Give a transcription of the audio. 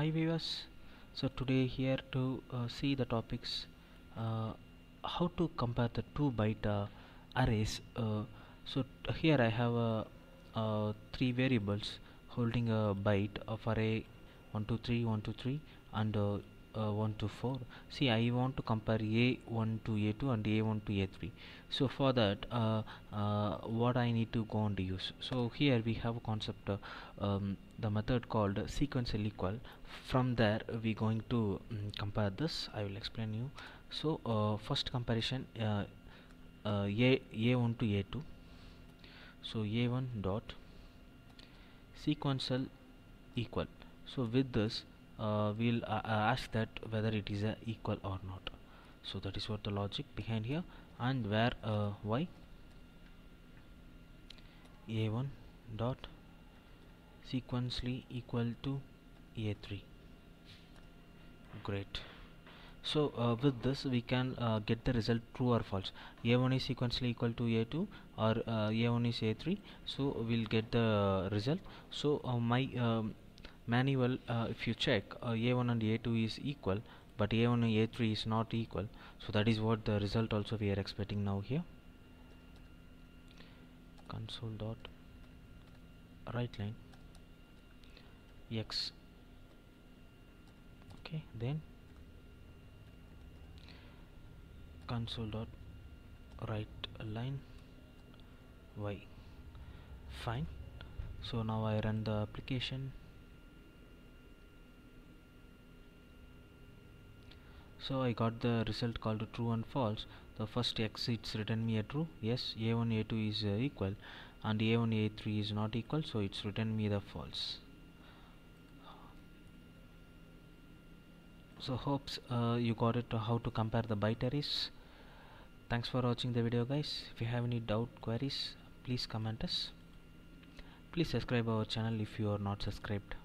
hi viewers. So today here to uh, see the topics uh, how to compare the two byte uh, arrays uh, so here I have uh, uh, three variables holding a byte of array 123 123 and uh, uh, 1 to 4 see I want to compare a1 to a2 and a1 to a3 so for that uh, uh, what I need to go and use. So here we have a concept uh, um, the method called sequential equal. From there we going to mm, compare this. I will explain you. So uh, first comparison uh, a a1 to a2 so a1 dot sequential equal. So with this uh, we'll uh, uh, ask that whether it is equal or not. So that is what the logic behind here. And where uh, y? A1 dot sequentially equal to a3 great. So uh, with this we can uh, get the result true or false. A1 is sequentially equal to a2 or uh, a1 is a3 so we'll get the result. So uh, my um, manual uh, if you check uh, a1 and a2 is equal but a1 and a3 is not equal. So that is what the result also we are expecting now here. Console dot write line. X. Okay then console dot write line. Y. Fine. So now I run the application so I got the result called true and false. The first x it's written me a true. Yes a1 a2 is uh, equal and a1 a3 is not equal so it's written me the false. So hopes uh, you got it how to compare the arrays thanks for watching the video guys. If you have any doubt queries please comment us. Please subscribe our channel if you are not subscribed